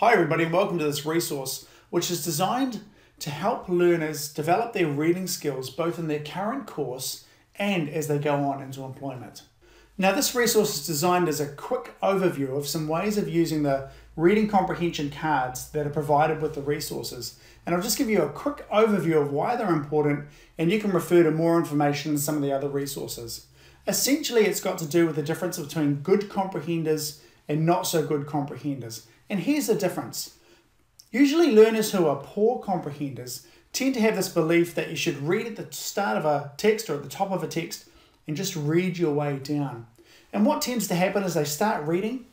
Hi everybody and welcome to this resource which is designed to help learners develop their reading skills both in their current course and as they go on into employment. Now this resource is designed as a quick overview of some ways of using the reading comprehension cards that are provided with the resources and I'll just give you a quick overview of why they're important and you can refer to more information in some of the other resources. Essentially it's got to do with the difference between good comprehenders and not so good comprehenders. And here's the difference. Usually learners who are poor comprehenders tend to have this belief that you should read at the start of a text or at the top of a text and just read your way down. And what tends to happen is they start reading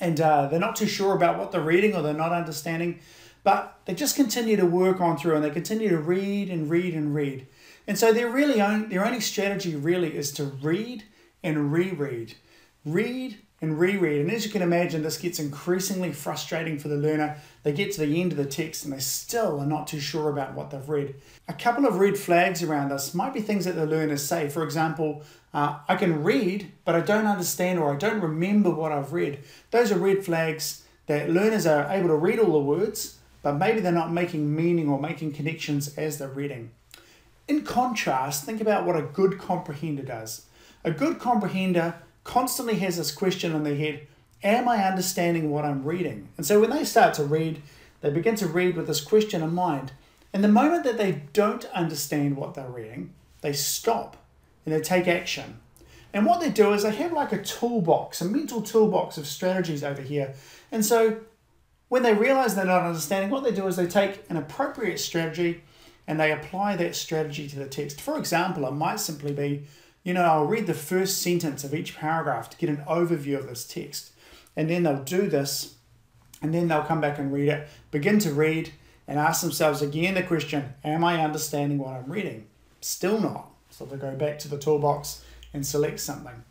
and uh, they're not too sure about what they're reading or they're not understanding, but they just continue to work on through and they continue to read and read and read. And so their really own, their only strategy really is to read and reread. Read and reread. And as you can imagine, this gets increasingly frustrating for the learner. They get to the end of the text and they still are not too sure about what they've read. A couple of red flags around this might be things that the learners say. For example, uh, I can read, but I don't understand or I don't remember what I've read. Those are red flags that learners are able to read all the words, but maybe they're not making meaning or making connections as they're reading. In contrast, think about what a good comprehender does. A good comprehender constantly has this question in their head Am I understanding what I'm reading? And so when they start to read, they begin to read with this question in mind. And the moment that they don't understand what they're reading, they stop and they take action. And what they do is they have like a toolbox, a mental toolbox of strategies over here. And so when they realize they're not understanding, what they do is they take an appropriate strategy and they apply that strategy to the text. For example, it might simply be you know, I'll read the first sentence of each paragraph to get an overview of this text. And then they'll do this, and then they'll come back and read it, begin to read, and ask themselves again the question Am I understanding what I'm reading? Still not. So they go back to the toolbox and select something.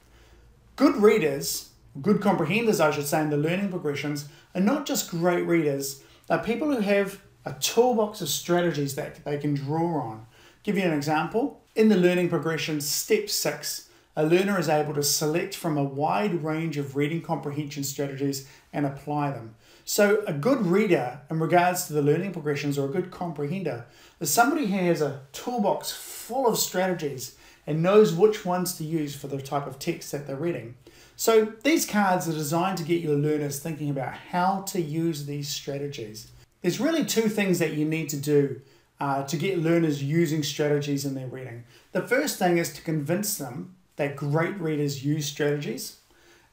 Good readers, good comprehenders, I should say, in the learning progressions, are not just great readers, they're people who have a toolbox of strategies that they can draw on. Give you an example. In the learning progression, step six, a learner is able to select from a wide range of reading comprehension strategies and apply them. So, a good reader in regards to the learning progressions or a good comprehender is somebody who has a toolbox full of strategies and knows which ones to use for the type of text that they're reading. So, these cards are designed to get your learners thinking about how to use these strategies. There's really two things that you need to do uh, to get learners using strategies in their reading. The first thing is to convince them that great readers use strategies.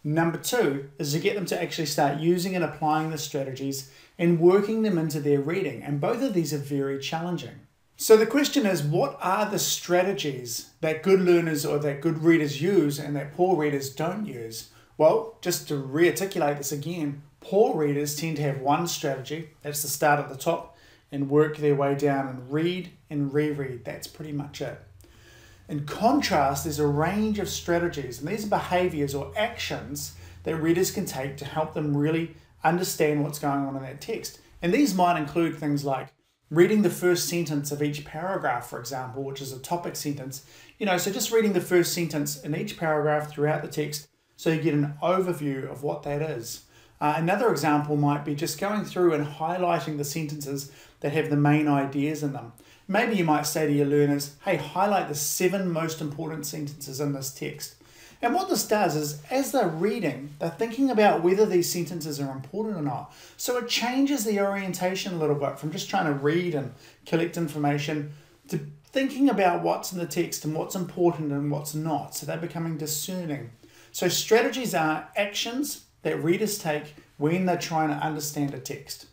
Number two is to get them to actually start using and applying the strategies and working them into their reading. And both of these are very challenging. So the question is what are the strategies that good learners or that good readers use and that poor readers don't use? Well, just to rearticulate this again, poor readers tend to have one strategy, that's the start at the top, and work their way down and read and reread. That's pretty much it. In contrast, there's a range of strategies, and these are behaviors or actions that readers can take to help them really understand what's going on in that text. And these might include things like reading the first sentence of each paragraph, for example, which is a topic sentence. You know, so just reading the first sentence in each paragraph throughout the text so you get an overview of what that is. Uh, another example might be just going through and highlighting the sentences that have the main ideas in them. Maybe you might say to your learners, hey, highlight the seven most important sentences in this text. And what this does is, as they're reading, they're thinking about whether these sentences are important or not. So it changes the orientation a little bit from just trying to read and collect information to thinking about what's in the text and what's important and what's not. So they're becoming discerning. So strategies are actions that readers take when they're trying to understand a text.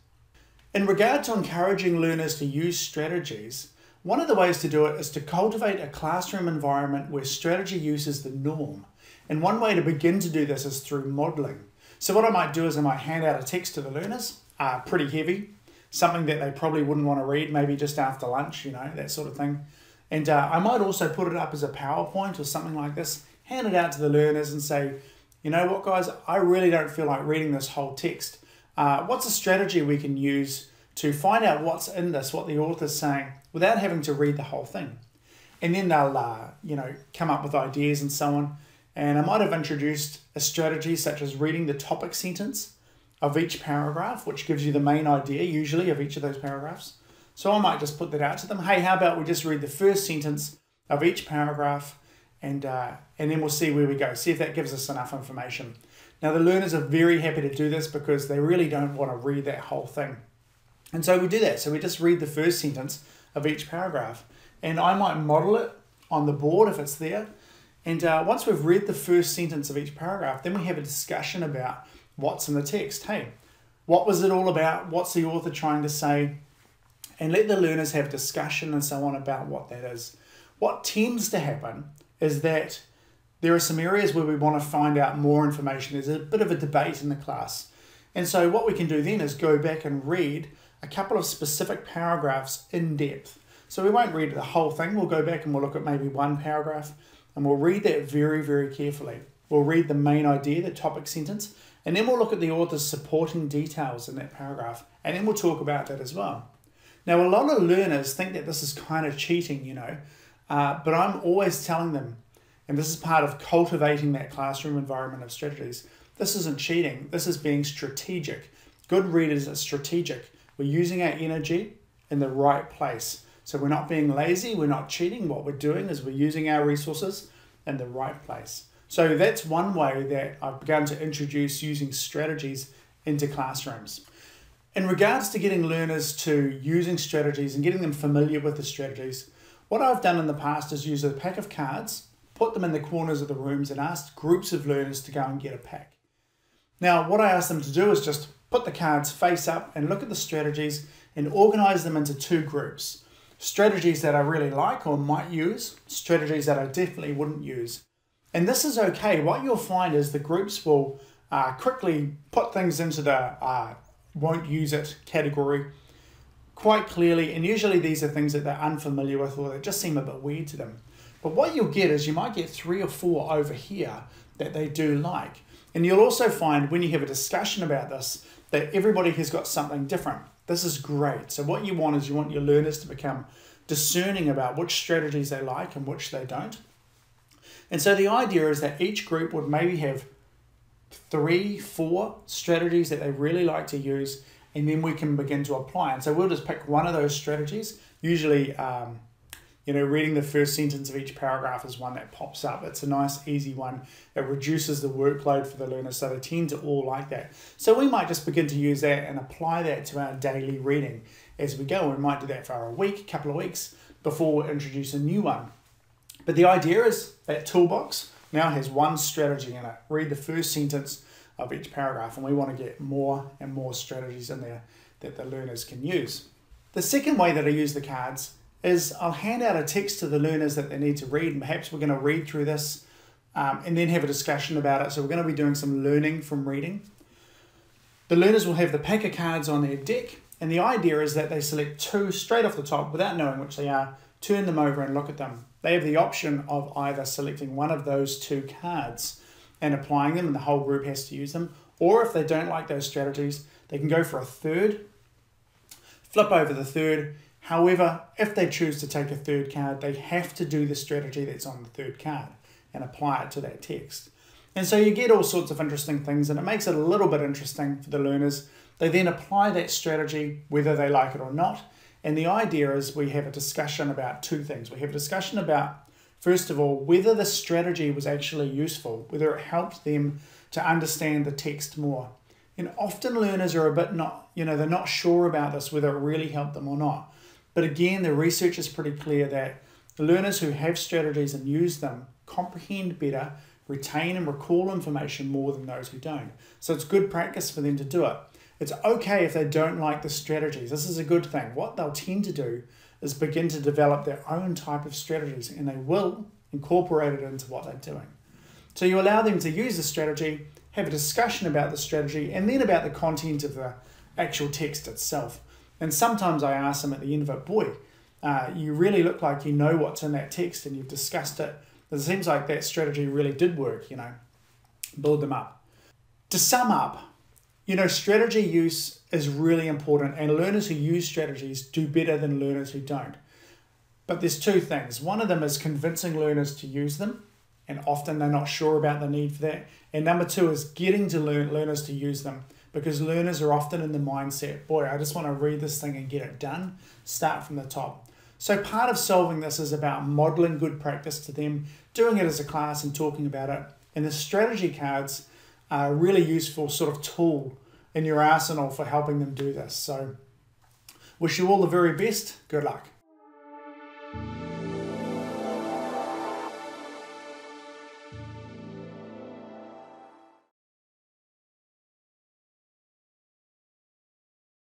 In regard to encouraging learners to use strategies, one of the ways to do it is to cultivate a classroom environment where strategy use is the norm. And one way to begin to do this is through modelling. So what I might do is I might hand out a text to the learners, uh, pretty heavy, something that they probably wouldn't want to read, maybe just after lunch, you know, that sort of thing. And uh, I might also put it up as a PowerPoint or something like this, hand it out to the learners and say, you know what, guys, I really don't feel like reading this whole text. Uh, what's a strategy we can use to find out what's in this, what the author's saying, without having to read the whole thing? And then they'll, uh, you know, come up with ideas and so on. And I might have introduced a strategy such as reading the topic sentence. of each paragraph, which gives you the main idea usually of each of those paragraphs. So I might just put that out to them. Hey, how about we just read the first sentence of each paragraph and, uh, and then we'll see where we go, see if that gives us enough information. Now, the learners are very happy to do this because they really don't want to read that whole thing. And so we do that. So we just read the first sentence of each paragraph. And I might model it on the board if it's there. And uh, once we've read the first sentence of each paragraph, then we have a discussion about what's in the text. Hey, what was it all about? What's the author trying to say? And let the learners have discussion and so on about what that is. What tends to happen is that there are some areas where we want to find out more information. There's a bit of a debate in the class. And so what we can do then is go back and read a couple of specific paragraphs in depth. So we won't read the whole thing. We'll go back and we'll look at maybe one paragraph and we'll read that very, very carefully. We'll read the main idea, the topic sentence, and then we'll look at the author's supporting details in that paragraph, and then we'll talk about that as well. Now, a lot of learners think that this is kind of cheating, you know, uh, but I'm always telling them, and this is part of cultivating that classroom environment of strategies, this isn't cheating, this is being strategic. Good readers are strategic. We're using our energy in the right place. So we're not being lazy, we're not cheating. What we're doing is we're using our resources in the right place. So that's one way that I've begun to introduce using strategies into classrooms. In regards to getting learners to using strategies and getting them familiar with the strategies, what I've done in the past is use a pack of cards, put them in the corners of the rooms, and asked groups of learners to go and get a pack. Now, what I ask them to do is just put the cards face up and look at the strategies and organize them into two groups. Strategies that I really like or might use, strategies that I definitely wouldn't use. And this is okay. What you'll find is the groups will uh, quickly put things into the uh, won't use it category quite clearly. And usually these are things that they're unfamiliar with or they just seem a bit weird to them. But what you'll get is you might get three or four over here that they do like. And you'll also find when you have a discussion about this that everybody has got something different. This is great. So what you want is you want your learners to become discerning about which strategies they like and which they don't. And so the idea is that each group would maybe have three, four strategies that they really like to use, and then we can begin to apply. And so we'll just pick one of those strategies. Usually, um, you know, reading the first sentence of each paragraph is one that pops up. It's a nice, easy one. It reduces the workload for the learner, so they tend to all like that. So we might just begin to use that and apply that to our daily reading as we go. We might do that for a week, a couple of weeks, before we introduce a new one. But the idea is that toolbox now has one strategy in it. Read the first sentence of each paragraph, and we want to get more and more strategies in there that the learners can use. The second way that I use the cards is I'll hand out a text to the learners that they need to read. And perhaps we're going to read through this um, and then have a discussion about it. So we're going to be doing some learning from reading. The learners will have the pack of cards on their deck, and the idea is that they select two straight off the top without knowing which they are, turn them over and look at them. They have the option of either selecting one of those two cards and applying them, and the whole group has to use them, or if they don't like those strategies, they can go for a third, flip over the third. However, if they choose to take a third card, they have to do the strategy that's on the third card and apply it to that text. And so you get all sorts of interesting things, and it makes it a little bit interesting for the learners. They then apply that strategy whether they like it or not, and the idea is we have a discussion about two things. We have a discussion about, first of all, whether the strategy was actually useful, whether it helped them to understand the text more. And often learners are a bit not, you know, they're not sure about this, whether it really helped them or not. But again, the research is pretty clear that the learners who have strategies and use them comprehend better, retain and recall information more than those who don't. So it's good practice for them to do it. It's okay if they don't like the strategies. This is a good thing. What they'll tend to do is begin to develop their own type of strategies and they will incorporate it into what they're doing. So you allow them to use the strategy, have a discussion about the strategy, and then about the content of the actual text itself. And sometimes I ask them at the end of it, boy, uh, you really look like you know what's in that text and you've discussed it. It seems like that strategy really did work, you know, build them up. To sum up, you know, strategy use is really important, and learners who use strategies do better than learners who don't. But there's two things. One of them is convincing learners to use them, and often they're not sure about the need for that. And number two is getting to learn learners to use them because learners are often in the mindset, boy, I just want to read this thing and get it done. Start from the top. So part of solving this is about modeling good practice to them, doing it as a class and talking about it. And the strategy cards a really useful sort of tool in your arsenal for helping them do this. So, wish you all the very best. Good luck.